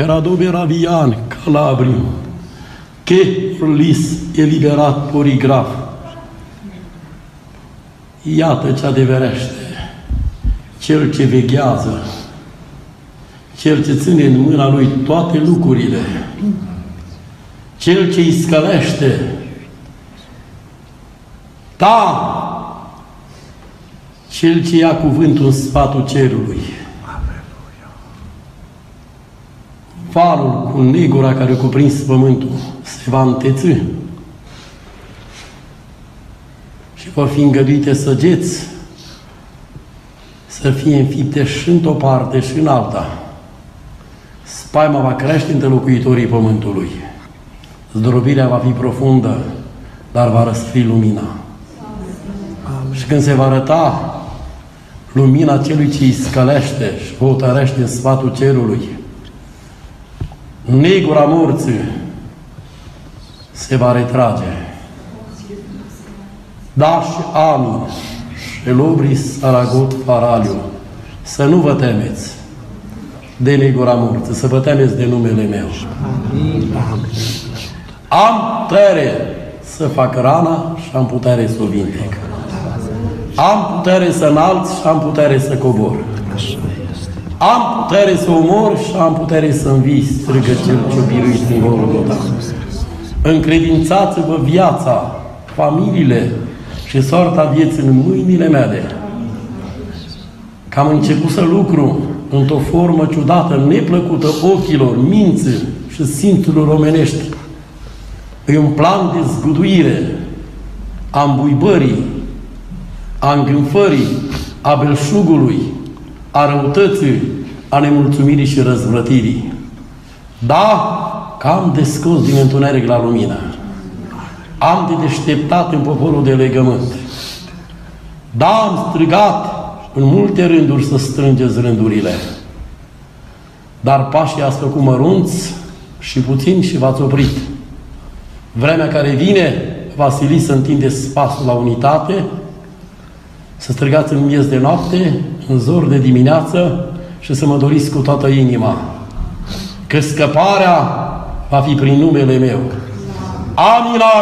per adoveravian Calabrium, che lis eliberat poligraf. Iată ce adeverește, cel ce veghează, cel ce ține în mâna lui toate lucrurile, cel ce îi scălește, da, cel ce ia cuvântul în sfatul cerului. Valul cu negura care a cuprins pământul se va înteți și vor fi îngăduite săgeți să fie înfipte și într-o parte și în alta. Spaima va crește între locuitorii pământului. Zdrobirea va fi profundă, dar va răscri lumina. Amin. Și când se va arăta lumina celui ce îi scălește și hotărește în sfatul cerului, negura morții se va retrage. Da și amin. Și lubris aragot faraliu. Să nu vă temeți de negura morții, să vă temeți de numele meu. Amin. Am putere să fac rana și am putere să o vindec. Am putere să înalt și am putere să cobor. Am putere să omor și am putere să învii, strigă cel ce biruit în Golgota. Încredințați-vă viața, familiile și soarta vieții în mâinile mele. Că am început să lucru într-o formă ciudată, neplăcută ochilor, minții și simțurilor omenești. E un plan de zguduire a îmbuibării, a îngânfării, a belșugului, a răutății, a nemulțumirii și răzvrătirii. Da, că am descos din întuneric la lumină. Am de deșteptat în poporul de legământ. Da, am strigat în multe rânduri să strângeți rândurile. Dar pașii ați făcut mărunți și puțin și v-ați oprit. Vremea care vine, va sili să întindeți spasul la unitate, să strigați în miez de noapte, în zor de dimineață și să mă doriți cu toată inima. Că scăparea va fi prin numele meu. Amina!